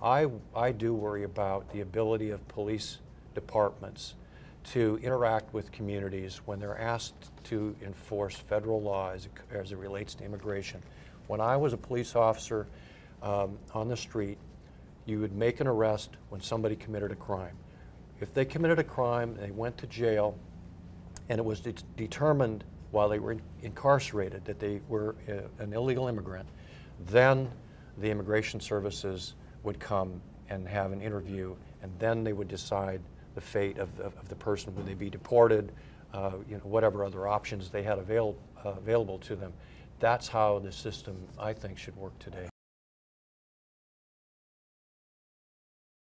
I, I do worry about the ability of police departments to interact with communities when they're asked to enforce federal law as it, as it relates to immigration. When I was a police officer um, on the street, you would make an arrest when somebody committed a crime. If they committed a crime, they went to jail, and it was de- determined while they were in- incarcerated that they were uh, an illegal immigrant, then the immigration services would come and have an interview, and then they would decide the fate of the, of the person. Would they be deported? Uh, you know, whatever other options they had avail- uh, available to them. That's how the system, I think, should work today.